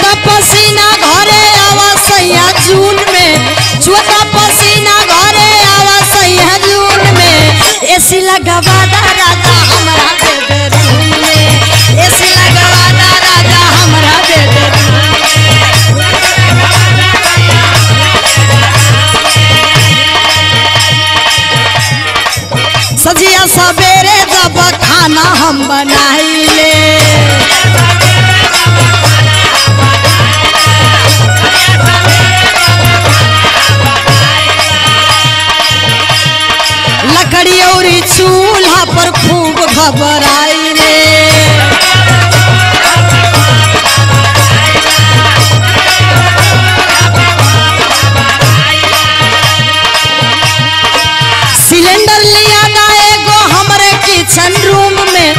पसीना घरे आवा सैया जून में। चुअता पसीना घरे आवा सैया जून में। एसी लगावा दा हमरा सजिया सवेरे जब खाना हम बनाइले। लकड़ी खूब घबराइले सिलेंडर लिया दा एगो हमरे किचन रूम में।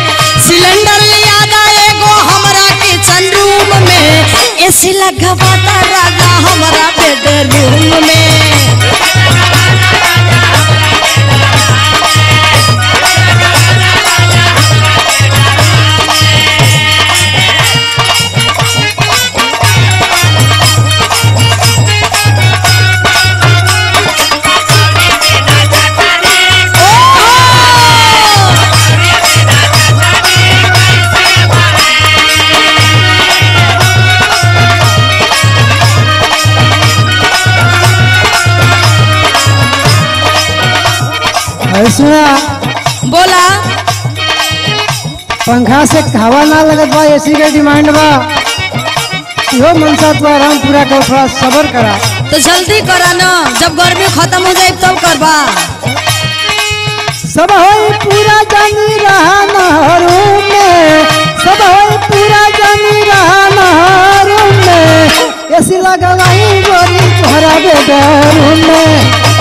सिलेंडर लिया दा एगो हमरा किचन रूम में। एसी लगवा हमरा बेडरूम में। अरे सुना। बोला। पंखा से हवा ना लगत बा एसी के डिमांड बा। इहो मनसा तो आराम पूरा कर थोड़ा सबर करा। तो जल्दी करा ना जब गर्मी खत्म हो जाए तब करबा। सब होई पूरा जानी रहा नहरू में सब होई पूरा जानी रहा नहरू में एसी लगवाई गोरी तोहरा बेडरूम में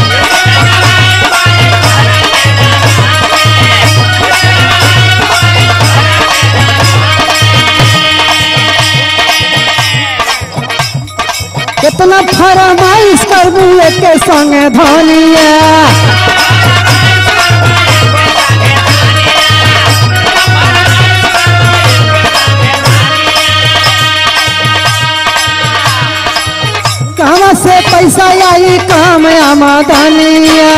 कितना फरमाइश करबू के संगे धनिया। कहाँ से पैसा आई काम आमदनिया।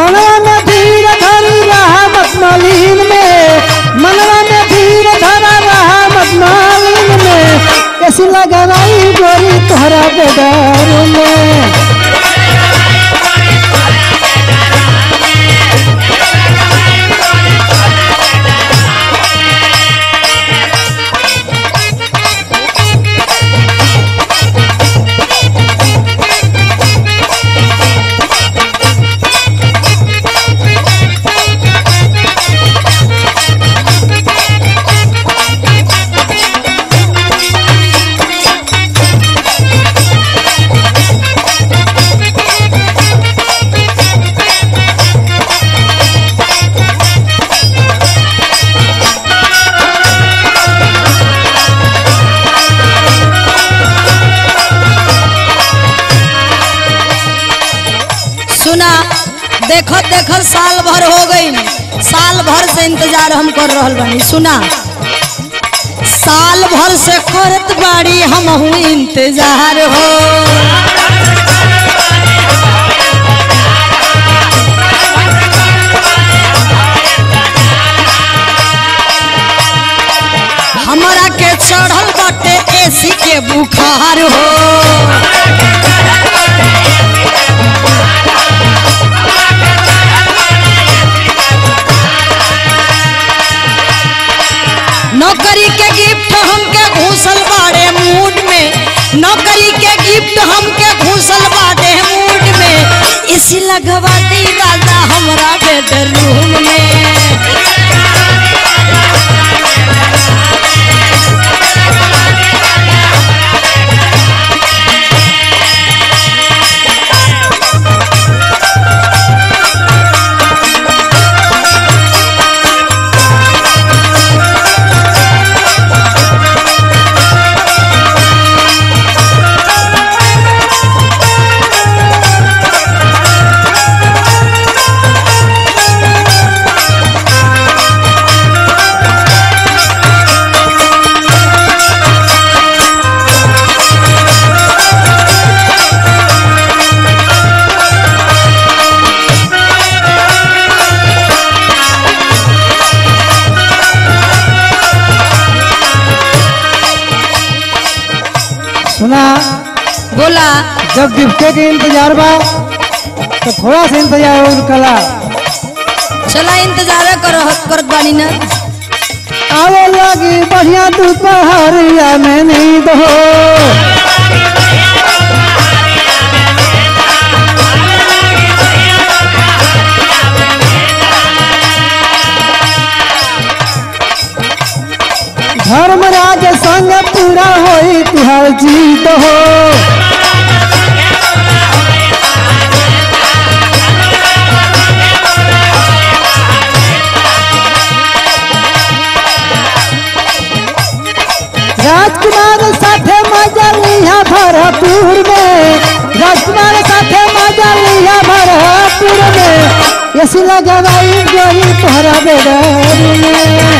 मनवा में धीर धरी रहा मलीन में। मनवा में धीर धरा रहा मलीन में। कैसी लगवाई गोरी तोहरा बेदार में। देखत देखत साल भर हो गई साल भर से इंतज़ार हम कर रहल बानी। सुना। साल भर से करत बाड़ी हम इंतज़ार हो। हमरा के चढ़ल बाटे एसी के बुखार हो। नौकरी के गिफ्ट हमके घूसल बाड़े मूड में। नौकरी के गिफ्ट हमके घूसल बाड़े मूड में। इसी लगवा दी दादा हमारा बेडरूम में। जब गिफ्टे के इंतज़ार बा तो थोड़ा सा इंतज़ार और कला। चला इंतज़ार करो करत बानी ना। आवे लगी बढ़िया दोपहरिया में नींद हो। धर्मराज संग पूरा होई तुहार जीत हो। राजकुमार साथे मज़ा लिया भरपूर में। राजकुमार साथे मज़ा लिया भरपूर में। ऐसी लगवाई गोरी तोहरा बेडर में